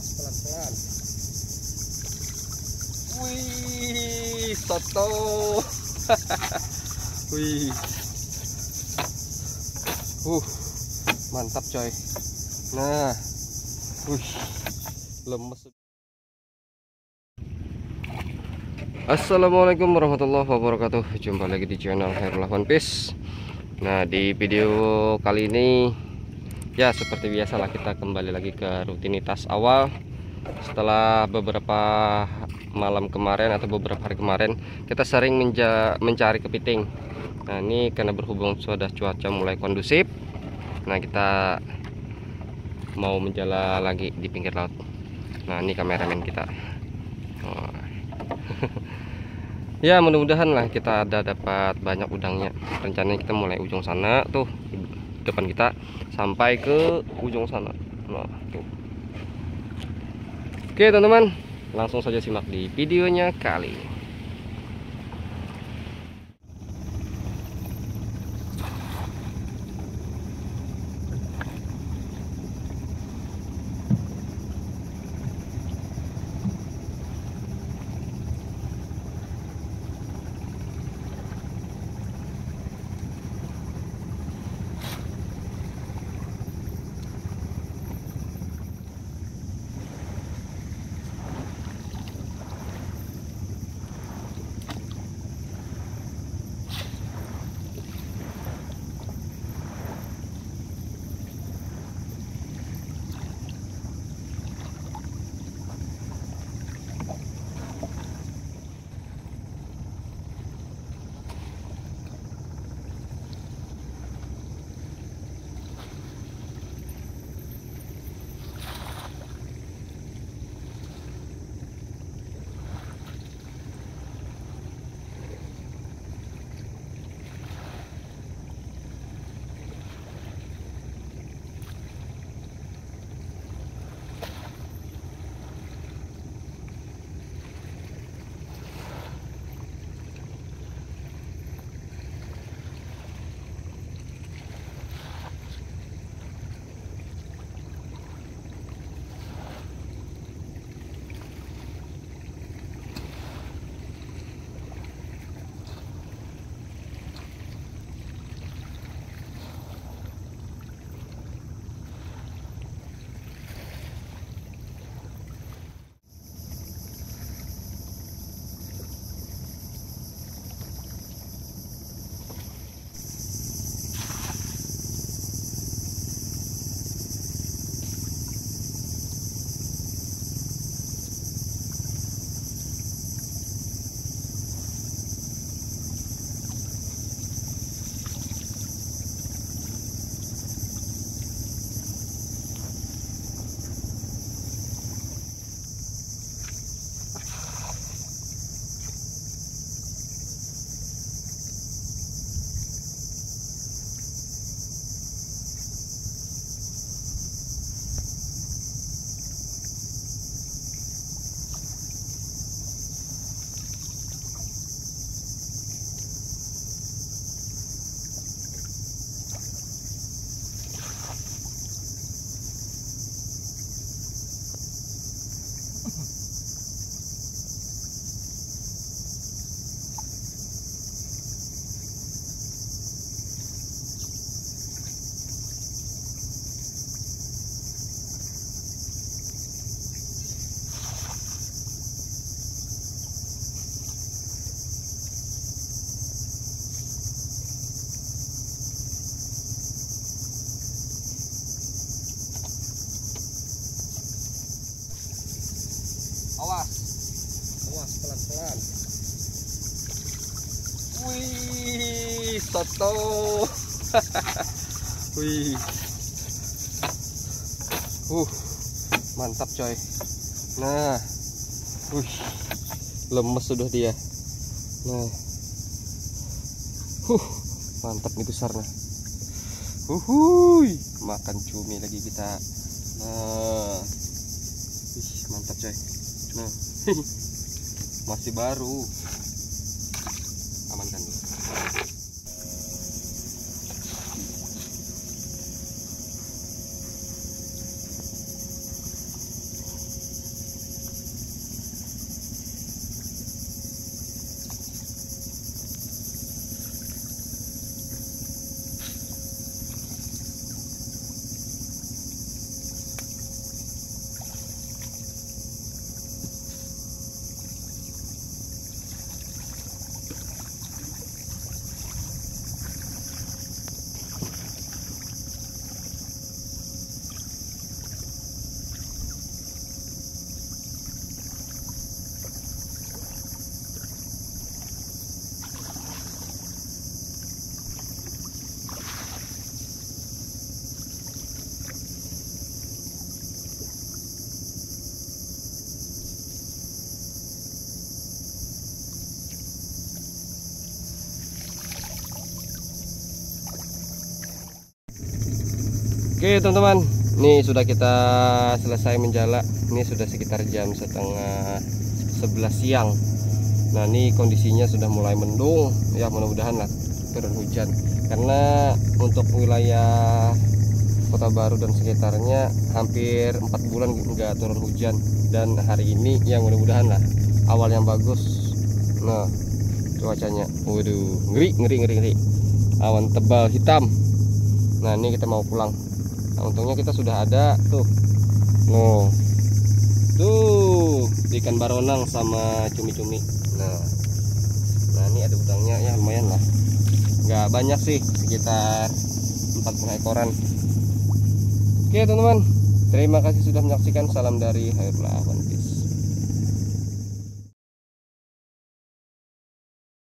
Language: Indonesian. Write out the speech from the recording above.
awas pelan-pelan. Wih soto wih. Uh mantap coy. Nah. Wih lemes. Assalamualaikum warahmatullahi wabarakatuh. Jumpa lagi di channel Herlah One Piece Nah di video kali ini Ya seperti biasa lah kita kembali lagi ke rutinitas awal. Setelah beberapa malam kemarin atau beberapa hari kemarin Kita sering mencari kepiting. Nah ini karena berhubung sudah cuaca mulai kondusif Nah kita mau menjala lagi di pinggir laut. Nah ini kameramen kita. Oh. ya mudah-mudahan lah kita ada dapat banyak udangnya. Rencananya kita mulai ujung sana tuh depan kita sampai ke ujung sana. Nah tuh. Oke teman-teman langsung saja simak di videonya kali ini awas. Awas pelan-pelan. Wih soto wih. Uh mantap coy. Nah. Wih lemes sudah dia. Nah. Huh mantap nih besarnya. Uhuy makan cumi lagi kita. Nah. Wih, mantap coy nah masih baru. Amankan dulu Oke teman-teman, ini sudah kita selesai menjala. Ini sudah sekitar jam setengah 11 siang. Nah ini kondisinya sudah mulai mendung. Ya mudah-mudahan lah turun hujan. Karena untuk wilayah Kota Baru dan sekitarnya hampir empat bulan nggak turun hujan. Dan hari ini yang mudah-mudahan lah awal yang bagus. Nah cuacanya, waduh ngeri ngeri ngeri ngeri. Awan tebal hitam. Nah ini kita mau pulang nah, untungnya kita sudah ada tuh. No tuh ikan baronang sama cumi-cumi. Nah. Nah ini ada udangnya ya lumayan lah. Nggak banyak sih sekitar 40 ekoran. Oke teman-teman. Terima kasih sudah menyaksikan. Salam dari Hairullah One Piece